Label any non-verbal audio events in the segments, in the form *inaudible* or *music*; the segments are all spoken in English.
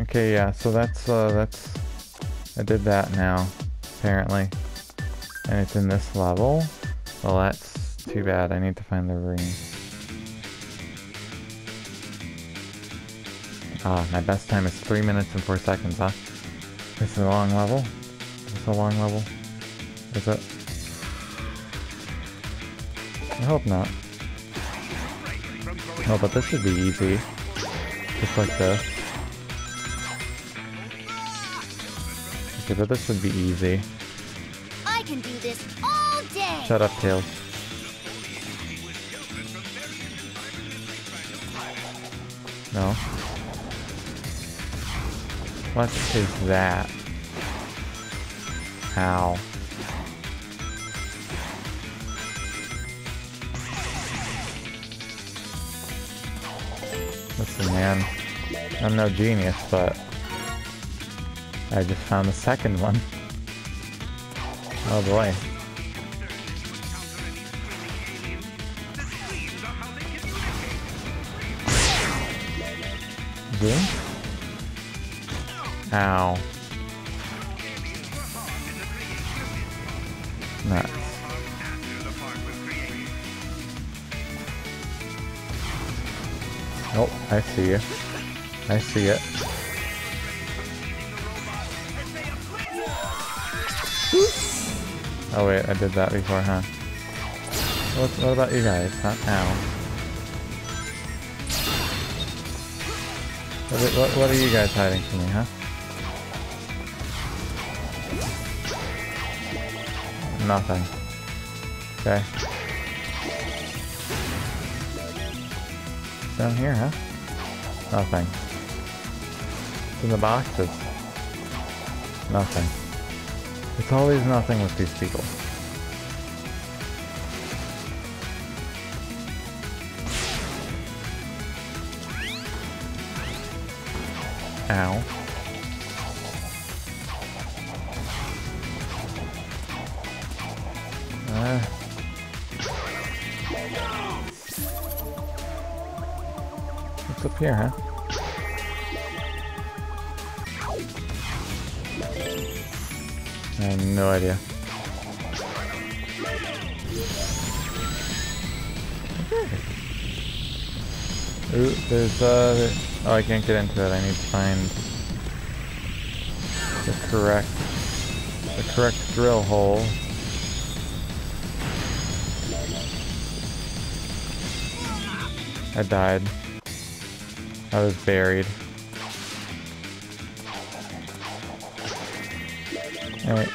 Okay, yeah, so that's, uh, that's... I did that now, apparently. And it's in this level. Well, that's too bad. I need to find the ring. Ah, my best time is 3 minutes and 4 seconds, huh? This is a long level? This Is a long level? Is it? I hope not. No, but this should be easy. Just like this. Okay, but this would be easy. I can do this all day. Shut up, Tails. No. What is that? How? Listen, man. I'm no genius, but I just found the second one. Oh boy. Zoom? Ow. Nuts. Oh, I see you. I see it. Oh wait, I did that before, huh? What, what about you guys? Not now. What, what, what are you guys hiding from me, huh? Nothing. Okay. Down here, huh? Nothing. In the boxes. Nothing. It's always nothing with these people. Ow. Uh. What's up here, huh? Have no idea. Ooh, there's uh, oh, I can't get into it. I need to find the correct, the correct drill hole. I died. I was buried. Alright.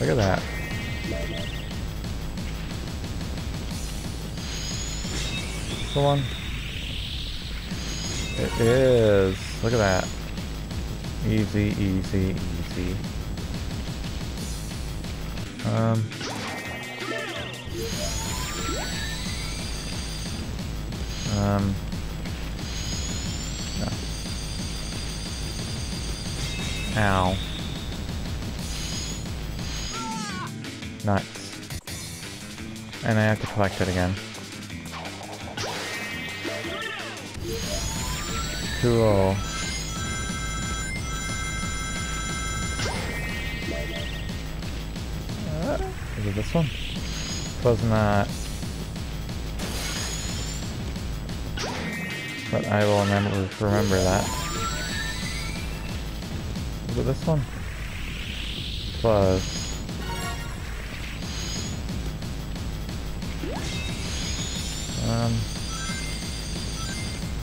Look at that. Come on. It is. Look at that. Easy, easy, easy. Um. Um. Ow. Nuts. And I have to collect it again. Cool. Uh, is it this one? Was not. But I will remember remember that. Is it this one? Was. Um.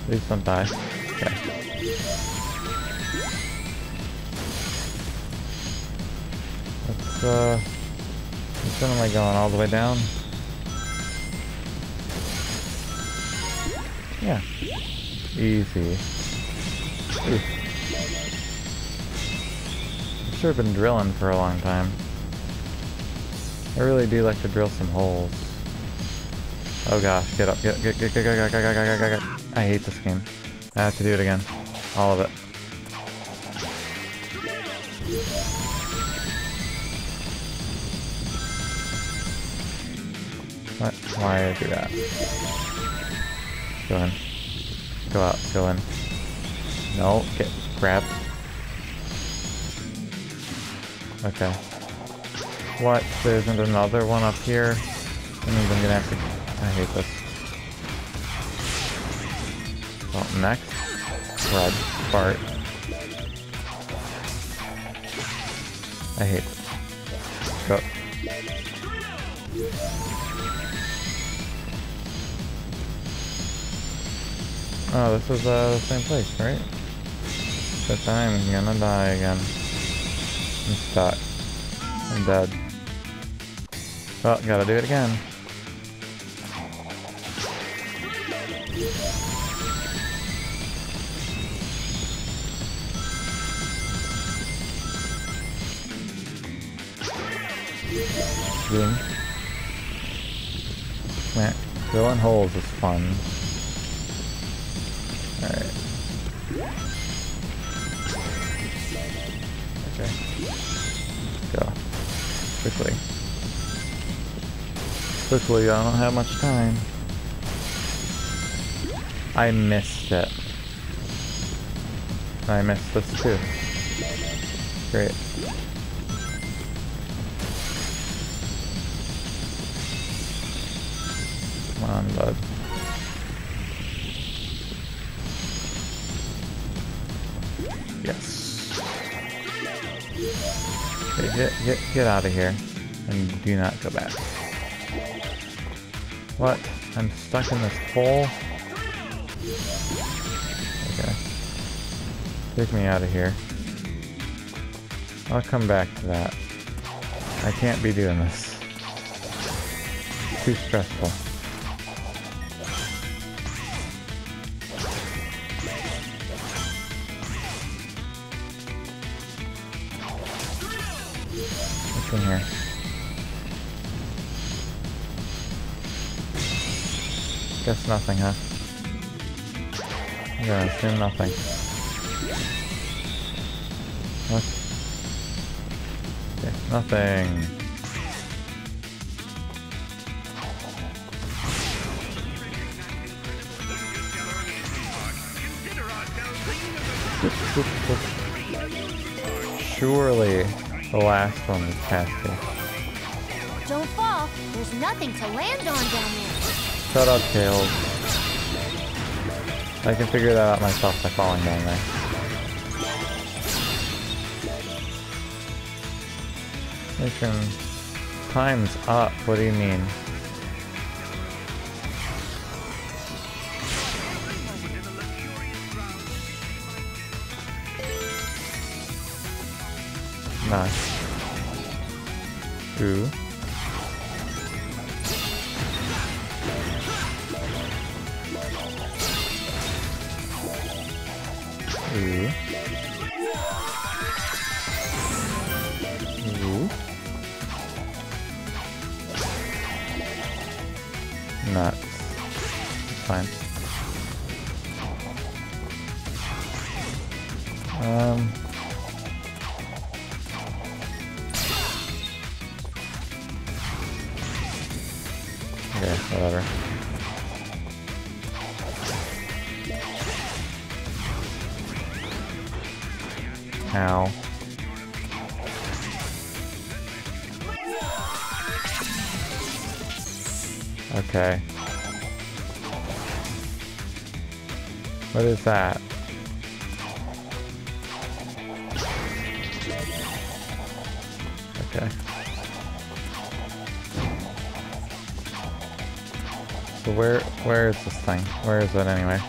Please don't die. Okay. Let's, uh... Which one am I going? All the way down? Yeah. Easy. Ooh. Sure been drilling for a long time. I really do like to drill some holes. Oh gosh, get up, get, get, get, get, get, get, get, get, get, get, get. I hate this game. I have to do it again. All of it. What? Why did I do that? Go in. Go out, go in. No, get grab. Okay. What? There isn't another one up here? That means I'm gonna have to... I hate this. Well, next. Red. Bart. I hate this. Go. Oh, this is uh, the same place, right? But I'm gonna die again. I'm stuck. I'm dead. Well, gotta do it again. Boom. Man, filling holes is fun. Alright. Quickly. Quickly, I don't have much time. I missed it. I missed this too. Great. Come on, bud. Yes. Okay, get get get out of here, and do not go back. What? I'm stuck in this hole. Okay. Take me out of here. I'll come back to that. I can't be doing this. Too stressful. In here? Guess nothing, huh? Yeah, assume nothing. What? Okay, nothing. *laughs* Surely the last one was casting. Don't fall. There's nothing to land on down there. Shut up, Tails. I can figure that out myself by falling down there. Mission time's up. What do you mean? Nice. Ooh. Ooh. Ooh. Nuts. Fine. Okay, whatever. Ow. Okay. What is that? Okay. So where where is this thing? Where is it anyway?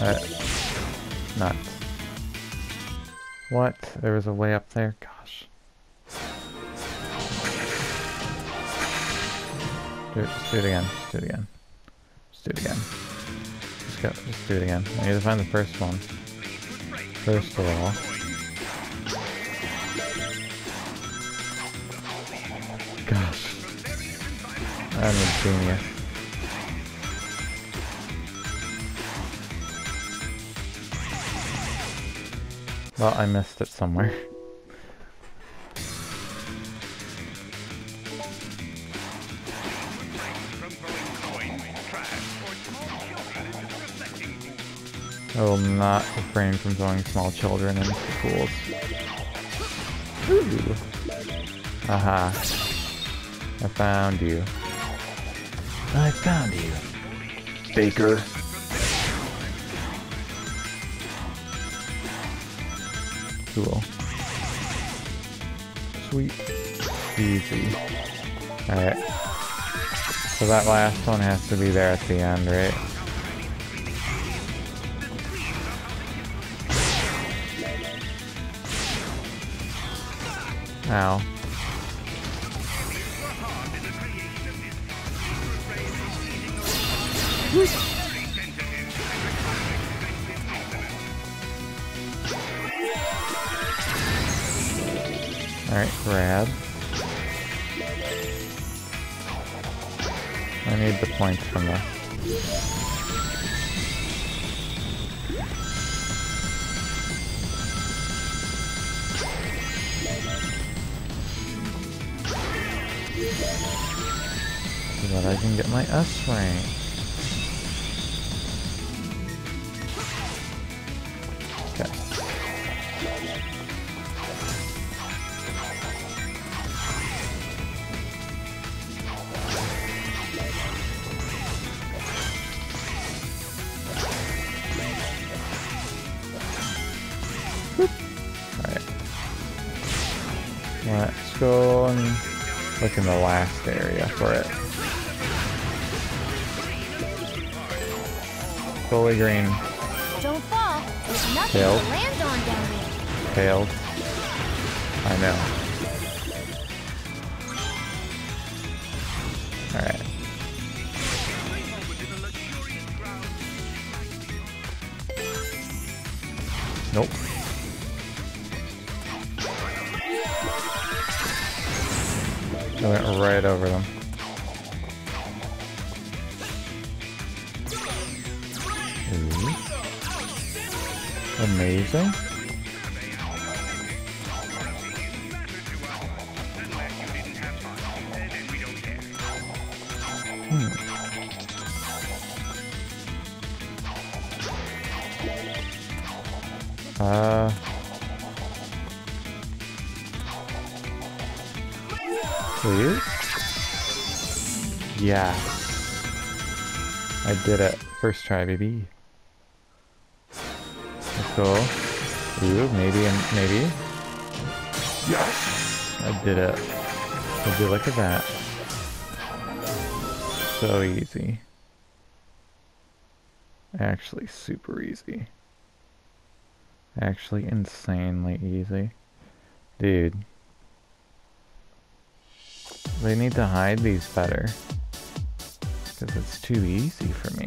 Uh, nuts. What? There was a way up there? Gosh. Do it, just do it again. Just do it again. Just do it again. Just go, just do it again. I need to find the first one. First of all. I'm a genius. Well, I missed it somewhere. I will not refrain from throwing small children into pools. Ooh. Aha. I found you. I found you. Baker. Cool. Sweet. Easy. Alright. So that last one has to be there at the end, right? Ow. Alright, grab. I need the points from this. So that I can get my S rank. Let's go and look in the last area for it. Fully green. Don't fall. There's nothing Tails. to land on down there. Tails. I know. Alright. Nope. I went right over them. Ooh. Amazing. Uh. Yes. I did it. First try, baby. Let's go. Ooh, maybe and maybe. Yes! I did it. Would you look at that? So easy. Actually, super easy. Actually, insanely easy. Dude. They need to hide these better. Because it's too easy for me.